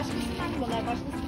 Başkasından yiyorlar. Başkasından